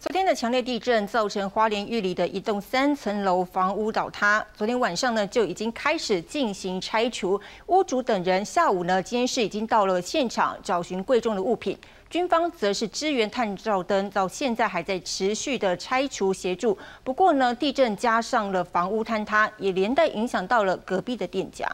昨天的强烈地震造成花莲玉里的一栋三层楼房屋倒塌。昨天晚上呢就已经开始进行拆除，屋主等人下午呢今天是已经到了现场找寻贵重的物品。军方则是支援探照灯，到现在还在持续的拆除协助。不过呢，地震加上了房屋坍塌，也连带影响到了隔壁的店家。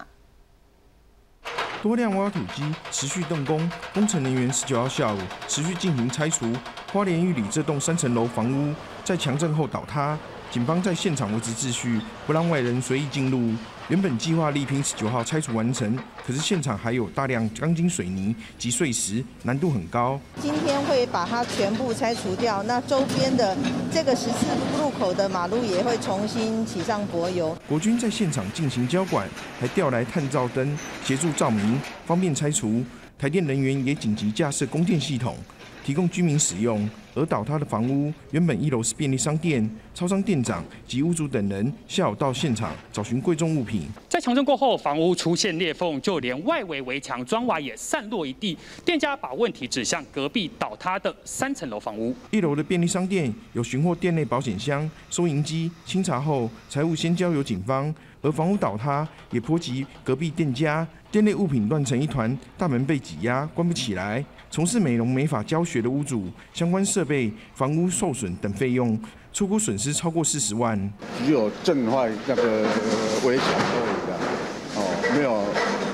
多辆挖土机持续动工，工程人员十九号下午持续进行拆除花莲玉里这栋三层楼房屋，在强震后倒塌。警方在现场维持秩序，不让外人随意进入。原本计划力拼十九号拆除完成，可是现场还有大量钢筋水泥及碎石，难度很高。今天会把它全部拆除掉，那周边的这个十字路口的马路也会重新起上柏油。国军在现场进行交管，还调来探照灯协助照明，方便拆除。台电人员也紧急架设供电系统。提供居民使用，而倒塌的房屋原本一楼是便利商店，超商店长及屋主等人下午到现场找寻贵重物品。在强震过后，房屋出现裂缝，就连外围围墙砖瓦也散落一地。店家把问题指向隔壁倒塌的三层楼房屋。一楼的便利商店有寻获店内保险箱、收银机，清查后财物先交由警方。而房屋倒塌也波及隔壁店家，店内物品乱成一团，大门被挤压，关不起来。从事美容美发教学的屋主，相关设备、房屋受损等费用，出估损失超过四十万。只有震坏那个围墙没有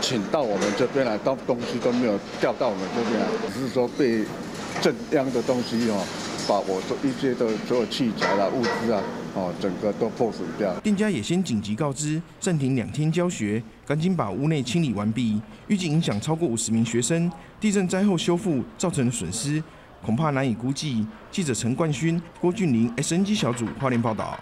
请到我们这边来，到东西都没有调到我们这边来，只是说被震央的东西哦，把我这一些的所有器材啦、物资啊。哦，整个都破损掉。店家也先紧急告知，暂停两天教学，赶紧把屋内清理完毕。预计影响超过五十名学生。地震灾后修复造成的损失，恐怕难以估计。记者陈冠勋、郭俊霖，SNG 小组花莲报道。